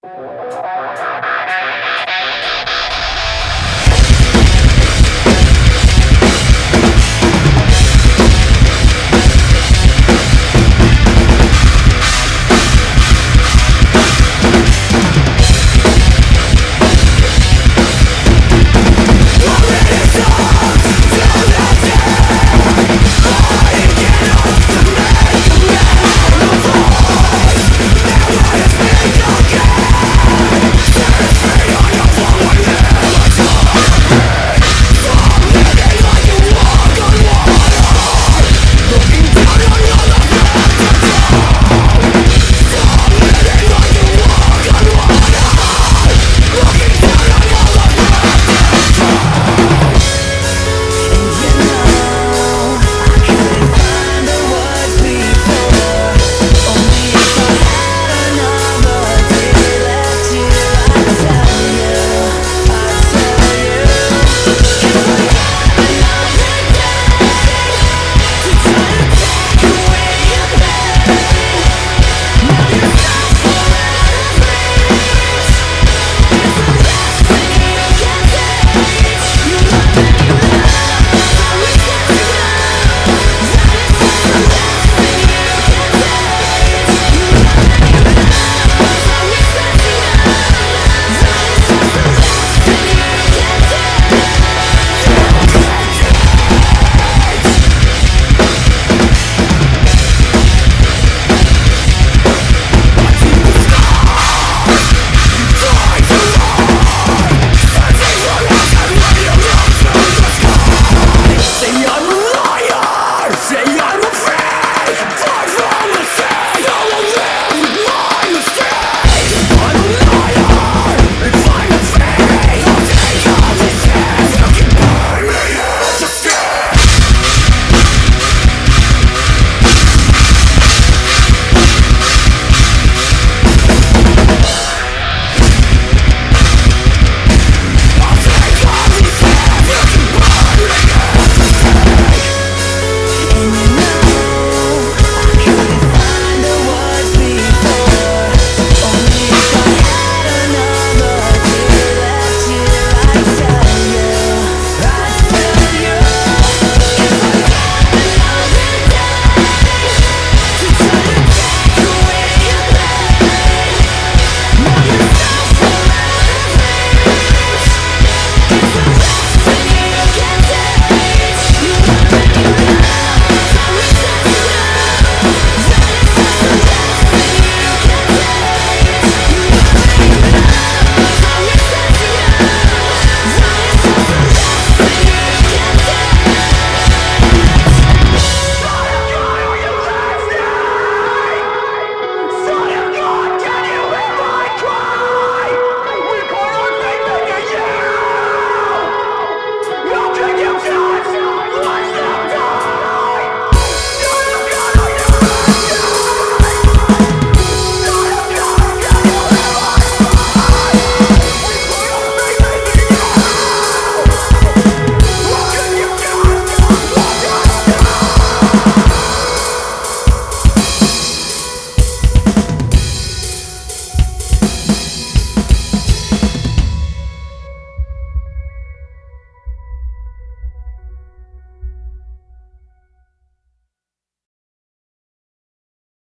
Thank you. you